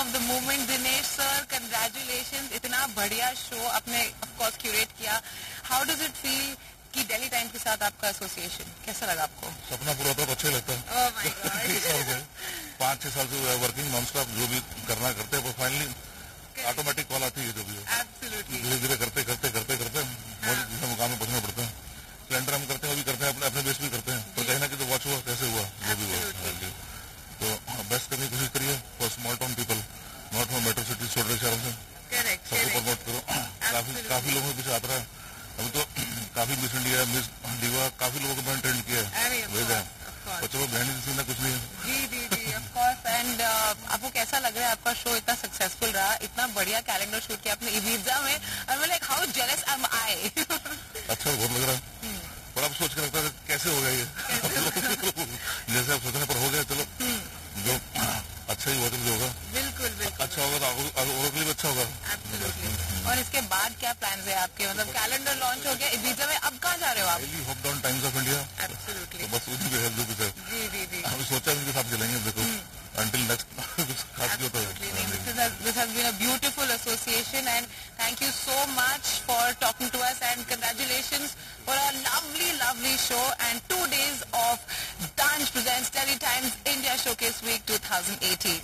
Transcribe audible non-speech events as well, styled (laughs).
Of the movement Dinesh sir congratulation इतना बढ़िया show आपने ऑफकोर्स क्यूरेट किया हाउ डज इट फील कि दिल्ली टाइम के साथ आपका एसोसिएशन कैसा लगा आपको सपना पूरा तो अच्छा लगता है. पाँच छह साल से वर्किंग नॉन स्टॉप जो भी करना करते हैं वो फाइनली ऑटोमेटिक कॉल आती है जो भी धीरे धीरे करते करते करते करते जिस मुकाम में पहुँचना पड़ता है स्प्लेंडर हम करते हैं वो भी करते हैं अपने अपने बेस भी करते हैं तो कहीं ना कहीं तो वॉच हुआ कैसे हुआ जो भी हुआ तो बेस्ट करने की कोशिश करिए for small town people not for metro city छोटे शहरों से। सबको प्रमोट करो काफ़ी काफ़ी लोगों के पीछे आता है। अभी तो काफ़ी मिस इंडिया मिस डिवा काफ़ी लोगों को मैंने ट्रेंड किया है। भेजा. है। बच्चों को बहनी ना कुछ नहीं है। जी जी जी ऑफ़ कोर्स एंड आपको कैसा लग रहा है? आपका शो इतना सक्सेसफुल रहा इतना बढ़िया कैलेंडर शूट किया आपने इबीजा में। और मैं like how jealous am I अच्छा बहुत लग रहा है। पर अब सोच के लगता है कैसे हो गया ये? (laughs) जैसे आप सोचने पर हो गया चलो। जो अच्छा ही हुआ तो होगा। अच्छा होगा तो औरों के भी अच्छा होगा और इसके बाद क्या प्लान है आपके मतलब कैलेंडर लॉन्च हो गया इबीजा में अब कहाँ जा रहे हो आप hope down Times of India तो बस उसी पे हेल्थ कुछ है जी जी जी हम सोचा इनके साथ चलेंगे देखो Absolutely. है This, has been a beautiful association and thank you so much for talking to us and congratulations for a lovely, lovely show and two days of Dance Presents Delhi Times India Showcase Week 2018.